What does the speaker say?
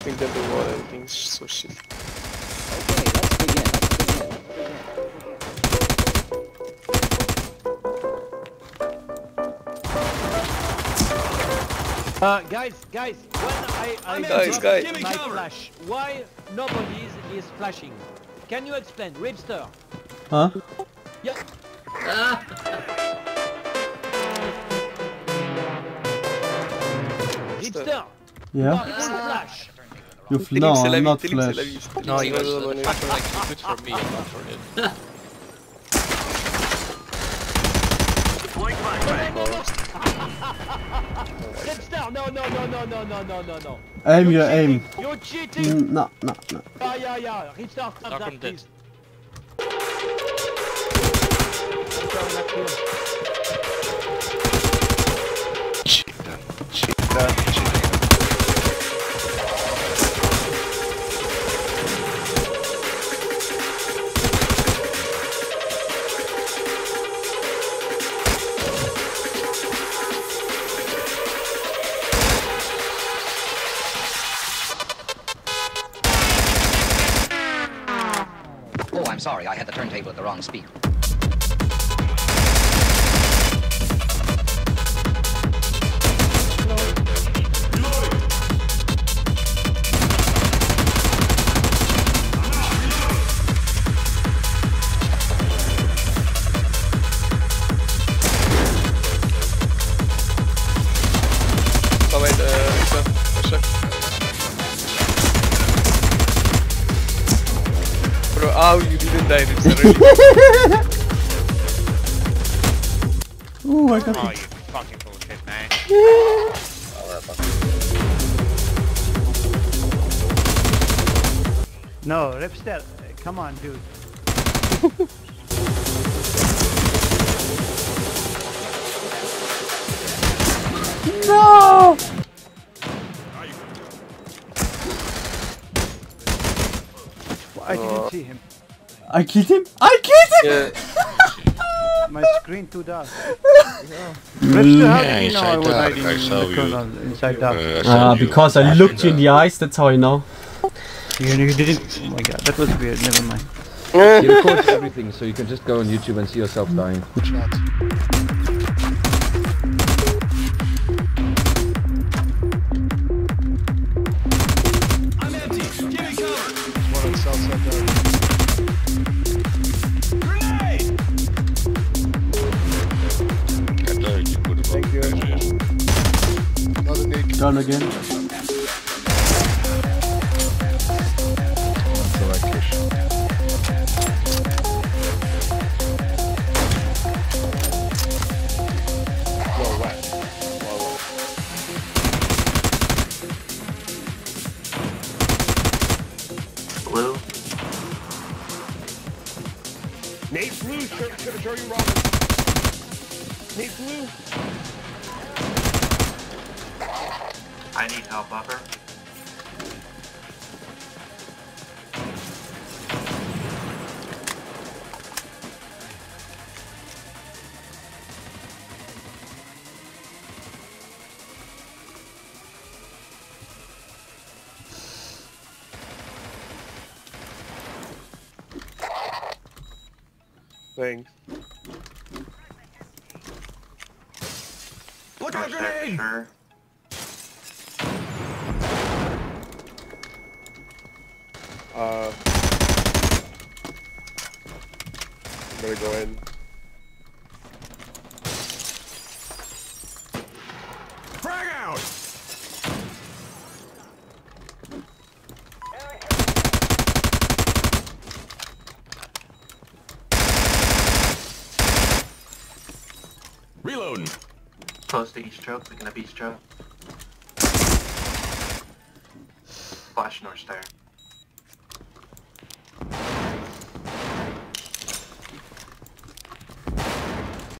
think that the wall, everything's so shit. Okay, let's begin. Let's begin. Uh, guys, guys, when I, I Guys, guys. my flash, why nobody is, is flashing? Can you explain, Ribster? Huh? Yeah. Ribster, Yeah? why flash? You Tell fl- no, him c'est la I'm vie, not tell him c'est la flash. vie. tell him No, c'est he la was vie, uh, on est- fucking like good for me and not for him. Ribster, no, no, no, no, no, no, no, no, no. Aim You're your aim. cheating. You're cheating. Mm, No, no, no. Yeah, yeah, yeah. Ribster, stop Knock that, him dead. Oh, I'm sorry. I had the turntable at the wrong speaker. Bro, how you didn't die, it's already. Ooh, I got Oh, it. you fucking bullshit, man. No, Ribster, come on, dude. No! I didn't see him. I killed him! I killed him! Yeah, My screen too dark. Ribster, how Yeah, did you know I inside dark, hiding I saw you. inside dark? Uh, I saw Ah, you because I after looked you in the eyes, that's how I know. You, you didn't. Oh my god, that was weird. Never mind. He records everything, so you can just go on YouTube and see yourself dying. I police outside the... Grenade! Done again. Nate Blue, show, show, show you Robert. Nate Blue. I need help, upper. Thanks. Look at grenade! Sure. Uh, I'm gonna go in. Reloading. Close to east choke, picking up east choke. Flash north star.